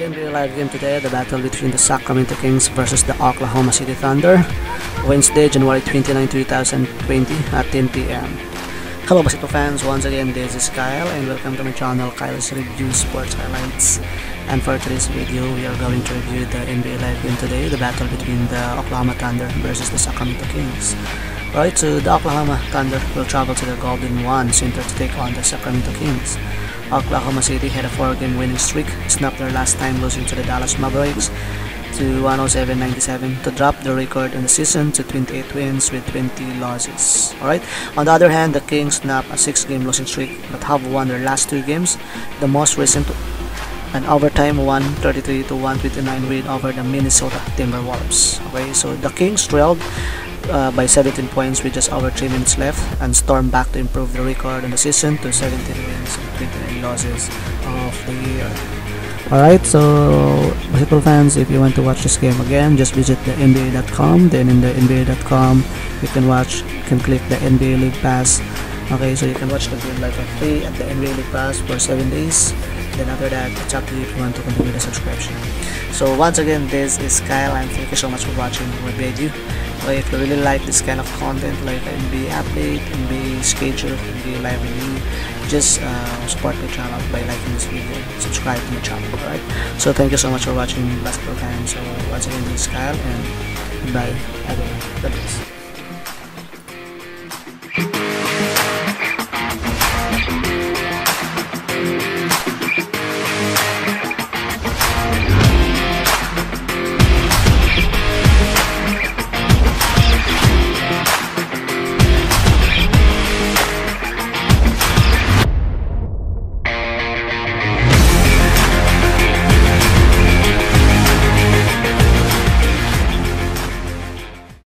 live game today, the battle between the Sacramento Kings versus the Oklahoma City Thunder. Wednesday, January 29, 2020 at 10 p.m. Hello Basito fans, once again this is Kyle and welcome to my channel Kyle's Review Sports Highlights. And for today's video, we are going to review the NBA live game today, the battle between the Oklahoma Thunder versus the Sacramento Kings. Right, so the Oklahoma Thunder will travel to the Golden One Center to take on the Sacramento Kings. Oklahoma City had a four-game winning streak, snapped their last time losing to the Dallas Mavericks to 107-97 to drop the record in the season to 28 wins with 20 losses. Alright, on the other hand, the Kings snapped a six-game losing streak but have won their last two games, the most recent an overtime 133 to 129 win over the Minnesota Timberwolves. Okay, so the Kings trailed uh, by 17 points with just over 3 minutes left and stormed back to improve the record in the season to 17 wins and 29 losses of the year. Alright, so basketball fans, if you want to watch this game again, just visit the NBA.com. Then in the NBA.com, you can watch, you can click the NBA League Pass. Okay, so you can watch the game live for free at the NBA League Pass for 7 days. Then after that, it's up to you if you want to continue the subscription. So once again, this is Kyle and thank you so much for watching. My video. Okay, if you really like this kind of content like NBA update, NBA schedule, NBA live review, just uh, support my channel by liking this video. Subscribe to my channel alright? So thank you so much for watching basketball time so once again this is Kyle and bye. God bless